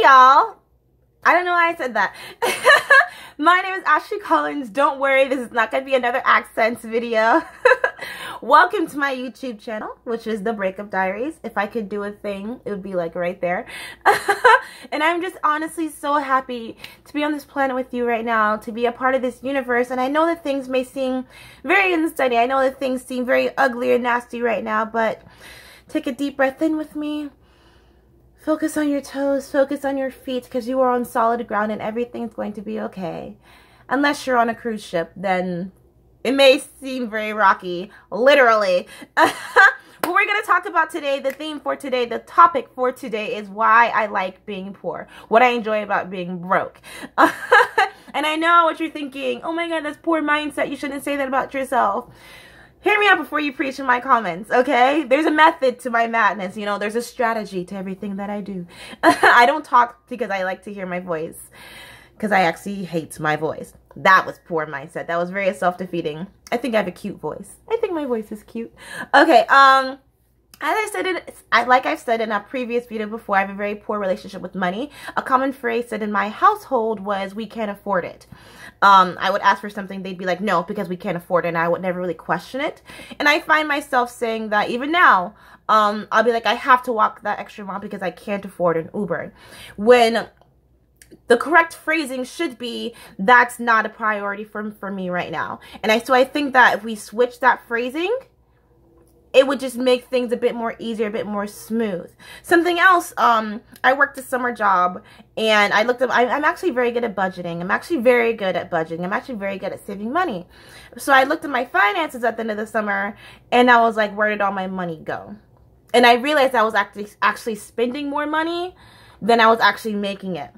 y'all. I don't know why I said that. My name is Ashley Collins. Don't worry, this is not going to be another accents video. Welcome to my YouTube channel, which is The Breakup Diaries. If I could do a thing, it would be like right there. and I'm just honestly so happy to be on this planet with you right now, to be a part of this universe. And I know that things may seem very unsteady. I know that things seem very ugly and nasty right now, but take a deep breath in with me Focus on your toes, focus on your feet because you are on solid ground and everything's going to be okay. Unless you're on a cruise ship, then it may seem very rocky, literally. what we're going to talk about today, the theme for today, the topic for today is why I like being poor, what I enjoy about being broke. and I know what you're thinking, oh my god, that's poor mindset, you shouldn't say that about yourself hear me out before you preach in my comments, okay? There's a method to my madness, you know, there's a strategy to everything that I do. I don't talk because I like to hear my voice, because I actually hate my voice. That was poor mindset. That was very self-defeating. I think I have a cute voice. I think my voice is cute. Okay, um, as I said, in, I, like I've said in a previous video before, I have a very poor relationship with money. A common phrase said in my household was, we can't afford it. Um, I would ask for something, they'd be like, no, because we can't afford it, and I would never really question it. And I find myself saying that even now, um, I'll be like, I have to walk that extra mile because I can't afford an Uber. When the correct phrasing should be that's not a priority for, for me right now. And I so I think that if we switch that phrasing, it would just make things a bit more easier, a bit more smooth. Something else, um, I worked a summer job and I looked up, I, I'm actually very good at budgeting. I'm actually very good at budgeting. I'm actually very good at saving money. So I looked at my finances at the end of the summer and I was like, where did all my money go? And I realized I was actually, actually spending more money than I was actually making it.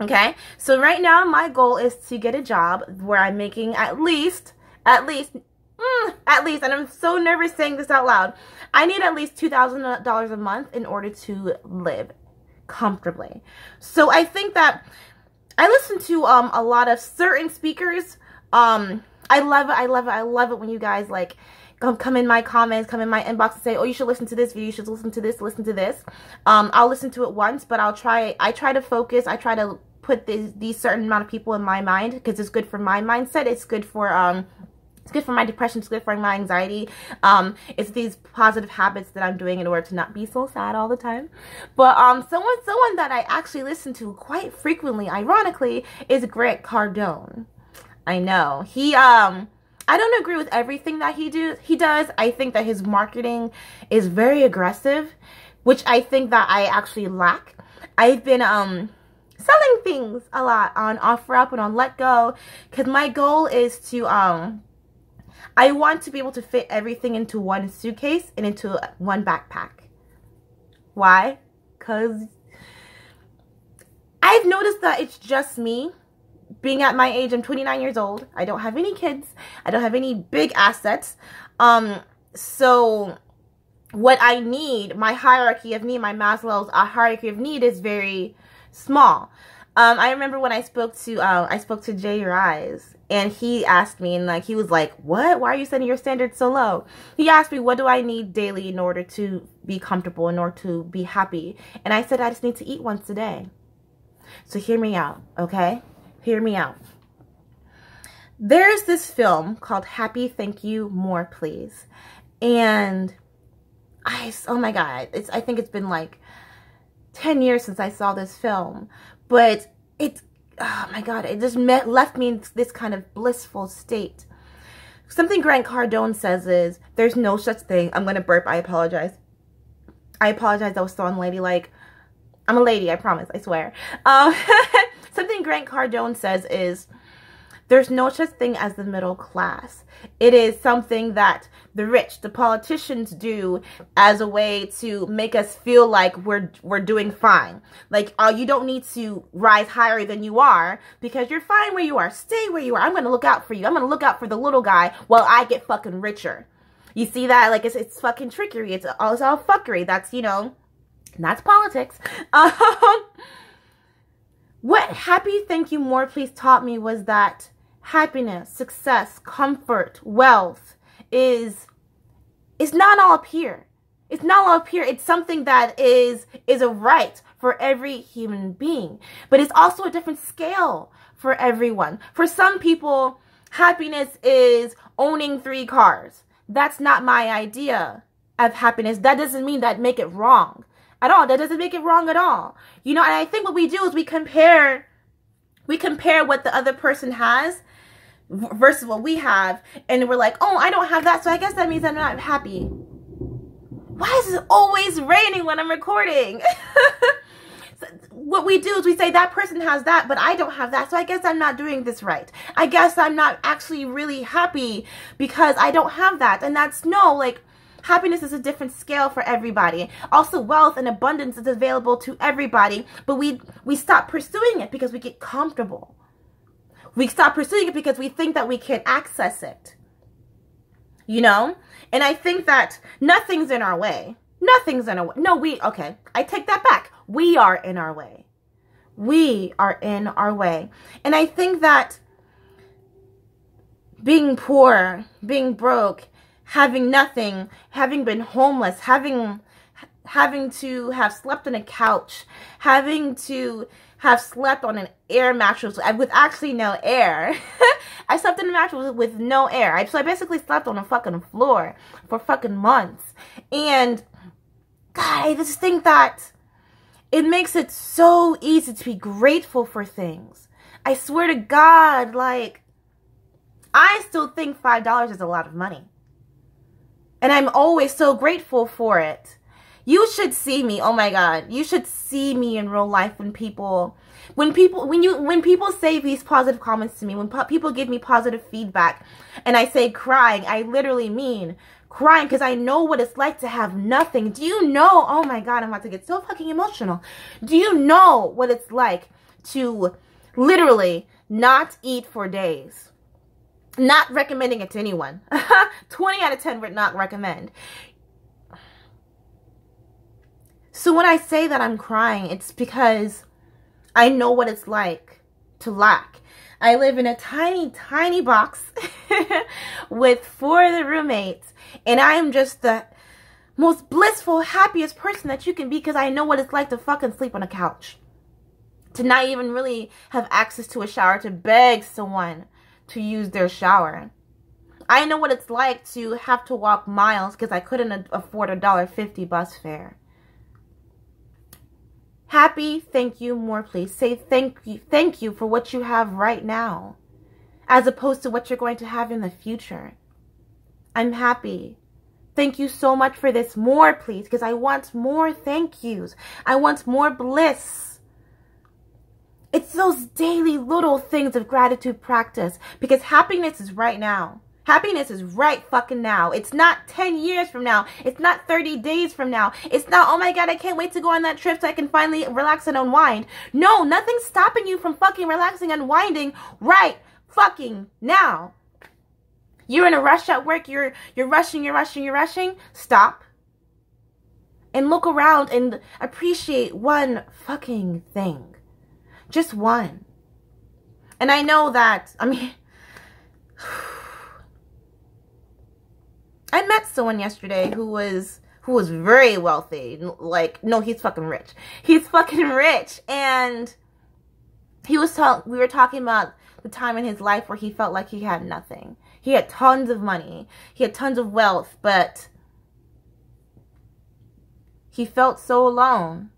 Okay. So right now my goal is to get a job where I'm making at least, at least mm, at least, and I'm so nervous saying this out loud, I need at least $2,000 a month in order to live comfortably. So I think that I listen to um, a lot of certain speakers. Um, I love it. I love it. I love it when you guys like come, come in my comments, come in my inbox and say, oh, you should listen to this video. You should listen to this, listen to this. Um, I'll listen to it once, but I'll try, I try to focus. I try to put these, these certain amount of people in my mind because it's good for my mindset. It's good for, um, it's good for my depression. It's good for my anxiety. Um, it's these positive habits that I'm doing in order to not be so sad all the time. But um, someone, someone that I actually listen to quite frequently, ironically, is Grant Cardone. I know he. Um, I don't agree with everything that he do. He does. I think that his marketing is very aggressive, which I think that I actually lack. I've been um selling things a lot on OfferUp and on Letgo because my goal is to um I want to be able to fit everything into one suitcase and into one backpack. Why? Because I've noticed that it's just me. Being at my age, I'm 29 years old. I don't have any kids. I don't have any big assets. Um, so what I need, my hierarchy of need, my Maslow's hierarchy of need is very small. Um, I remember when I spoke to uh, I spoke to Jay Rise, and he asked me, and like he was like, "What? Why are you setting your standards so low?" He asked me, "What do I need daily in order to be comfortable, in order to be happy?" And I said, "I just need to eat once a day." So hear me out, okay? Hear me out. There's this film called Happy Thank You More Please, and I oh my god, it's I think it's been like 10 years since I saw this film but it, oh my God, it just met, left me in this kind of blissful state. Something Grant Cardone says is, there's no such thing. I'm going to burp. I apologize. I apologize. I was so unladylike. I'm a lady. I promise. I swear. Um, something Grant Cardone says is, there's no such thing as the middle class. It is something that the rich, the politicians do as a way to make us feel like we're we're doing fine. Like, oh, you don't need to rise higher than you are because you're fine where you are. Stay where you are. I'm going to look out for you. I'm going to look out for the little guy while I get fucking richer. You see that? Like, it's, it's fucking trickery. It's all, it's all fuckery. That's, you know, that's politics. Um, what Happy Thank You More Please taught me was that happiness, success, comfort, wealth is it's not all up here. It's not all up here. It's something that is is a right for every human being. But it's also a different scale for everyone. For some people, happiness is owning three cars. That's not my idea of happiness. That doesn't mean that make it wrong at all. That doesn't make it wrong at all. You know, and I think what we do is we compare we compare what the other person has versus what we have and we're like, "Oh, I don't have that, so I guess that means I'm not happy." Why is it always raining when I'm recording? what we do is we say that person has that, but I don't have that. So I guess I'm not doing this right. I guess I'm not actually really happy because I don't have that. And that's no, like, happiness is a different scale for everybody. Also, wealth and abundance is available to everybody, but we, we stop pursuing it because we get comfortable. We stop pursuing it because we think that we can't access it. You know? And I think that nothing's in our way. Nothing's in our way. No, we, okay, I take that back. We are in our way. We are in our way. And I think that being poor, being broke, having nothing, having been homeless, having having to have slept on a couch, having to have slept on an air mattress with actually no air. I slept in a mattress with no air. So I basically slept on a fucking floor for fucking months. And God, I just think that it makes it so easy to be grateful for things. I swear to God, like, I still think $5 is a lot of money. And I'm always so grateful for it. You should see me. Oh my God. You should see me in real life when people, when people, when you, when people say these positive comments to me, when people give me positive feedback and I say crying, I literally mean crying because I know what it's like to have nothing. Do you know? Oh my God, I'm about to get so fucking emotional. Do you know what it's like to literally not eat for days? Not recommending it to anyone. 20 out of 10 would not recommend. So when I say that I'm crying, it's because I know what it's like to lack. I live in a tiny, tiny box with four roommates, and I am just the most blissful, happiest person that you can be because I know what it's like to fucking sleep on a couch. To not even really have access to a shower, to beg someone to use their shower. I know what it's like to have to walk miles because I couldn't afford a dollar fifty bus fare. Happy, thank you, more please. Say thank you, thank you for what you have right now, as opposed to what you're going to have in the future. I'm happy. Thank you so much for this. More, please, because I want more thank yous. I want more bliss. It's those daily little things of gratitude practice because happiness is right now. Happiness is right fucking now. It's not 10 years from now. It's not 30 days from now. It's not, oh my god, I can't wait to go on that trip so I can finally relax and unwind. No, nothing's stopping you from fucking relaxing and unwinding right fucking now. You're in a rush at work, you're you're rushing, you're rushing, you're rushing. Stop. And look around and appreciate one fucking thing. Just one. And I know that, I mean I met someone yesterday who was who was very wealthy. Like, no, he's fucking rich. He's fucking rich. And he was talking, we were talking about the time in his life where he felt like he had nothing. He had tons of money. He had tons of wealth, but he felt so alone.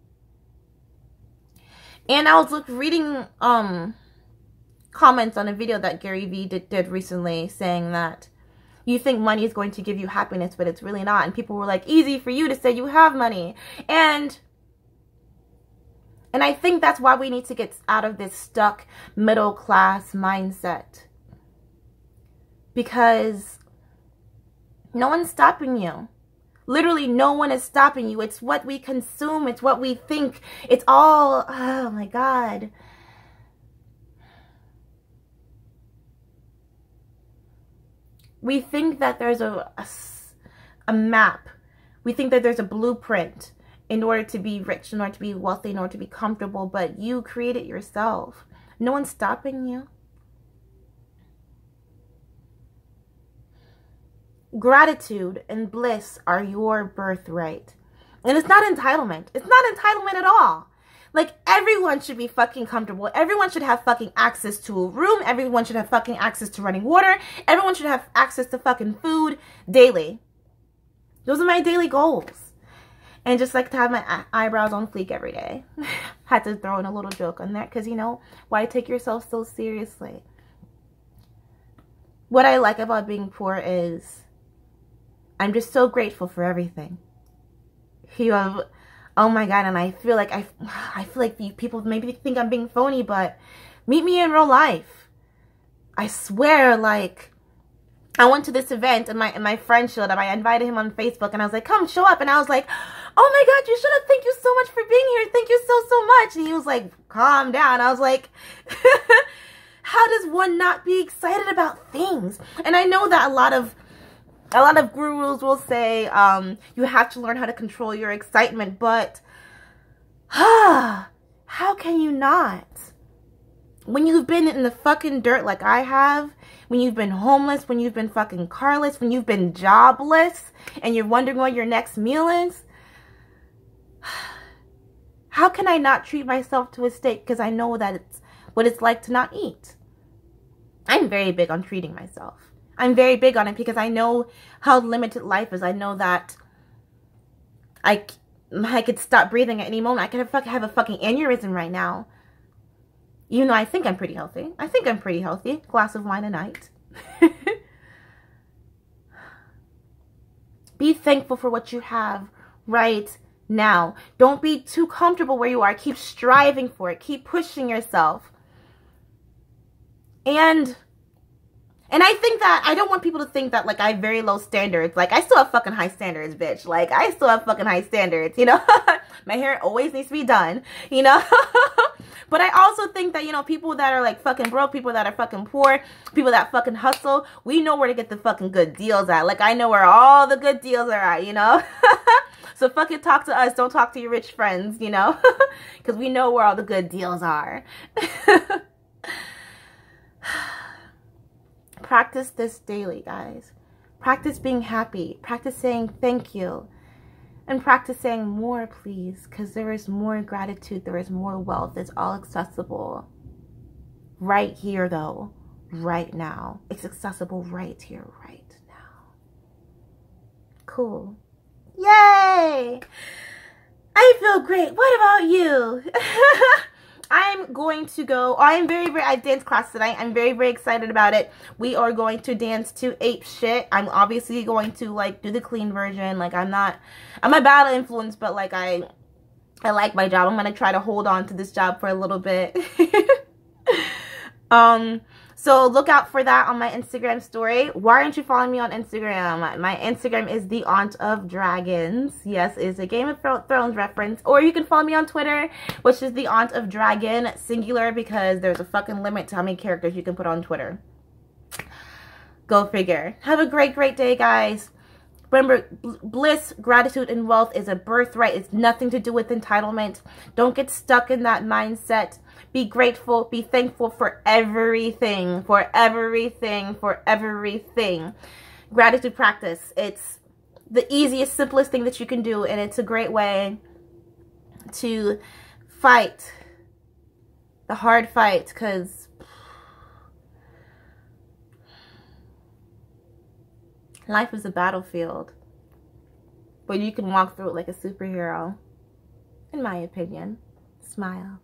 And I was look, reading um comments on a video that Gary Vee did, did recently saying that you think money is going to give you happiness, but it's really not. And people were like, easy for you to say you have money. And and I think that's why we need to get out of this stuck middle class mindset. Because no one's stopping you. Literally, no one is stopping you. It's what we consume. It's what we think. It's all, oh my God. We think that there's a, a, a map. We think that there's a blueprint in order to be rich, in order to be wealthy, in order to be comfortable, but you create it yourself. No one's stopping you. gratitude and bliss are your birthright. And it's not entitlement. It's not entitlement at all. Like everyone should be fucking comfortable. Everyone should have fucking access to a room. Everyone should have fucking access to running water. Everyone should have access to fucking food daily. Those are my daily goals. And just like to have my eyebrows on fleek every day. Had to throw in a little joke on that because, you know, why take yourself so seriously? What I like about being poor is I'm just so grateful for everything. You have, oh my God, and I feel like I, I feel like people maybe think I'm being phony, but meet me in real life. I swear, like, I went to this event and my and my friend showed up. I invited him on Facebook and I was like, come show up. And I was like, oh my God, you should have. Thank you so much for being here. Thank you so, so much. And he was like, calm down. I was like, how does one not be excited about things? And I know that a lot of a lot of gurus will say um, you have to learn how to control your excitement, but how can you not? When you've been in the fucking dirt like I have, when you've been homeless, when you've been fucking carless, when you've been jobless, and you're wondering what your next meal is, how can I not treat myself to a steak because I know that it's what it's like to not eat? I'm very big on treating myself. I'm very big on it because I know how limited life is. I know that I, I could stop breathing at any moment. I could have, have a fucking aneurysm right now. Even though I think I'm pretty healthy. I think I'm pretty healthy. Glass of wine a night. Be thankful for what you have right now. Don't be too comfortable where you are. Keep striving for it. Keep pushing yourself. And and I think that I don't want people to think that like I have very low standards. Like I still have fucking high standards, bitch. Like I still have fucking high standards, you know? My hair always needs to be done, you know? but I also think that, you know, people that are like fucking broke, people that are fucking poor, people that fucking hustle, we know where to get the fucking good deals at. Like I know where all the good deals are at, you know? so fucking talk to us. Don't talk to your rich friends, you know? Because we know where all the good deals are. Practice this daily, guys. Practice being happy. Practice saying thank you. And practice saying more, please, because there is more gratitude. There is more wealth. It's all accessible. Right here, though. Right now. It's accessible right here, right now. Cool. Yay! I feel great. What about you? I'm going to go, I am very, very, I dance class tonight. I'm very, very excited about it. We are going to dance to Ape Shit. I'm obviously going to, like, do the clean version. Like, I'm not, I'm a bad influence, but, like, I, I like my job. I'm going to try to hold on to this job for a little bit. um, so look out for that on my Instagram story. Why aren't you following me on Instagram? My Instagram is the Aunt of Dragons. Yes, it's a Game of Thrones reference. Or you can follow me on Twitter, which is the Aunt of Dragon, singular, because there's a fucking limit to how many characters you can put on Twitter. Go figure. Have a great, great day, guys. Remember, bliss, gratitude, and wealth is a birthright. It's nothing to do with entitlement. Don't get stuck in that mindset. Be grateful. Be thankful for everything, for everything, for everything. Gratitude practice. It's the easiest, simplest thing that you can do, and it's a great way to fight the hard fight because life is a battlefield, but you can walk through it like a superhero, in my opinion. Smile.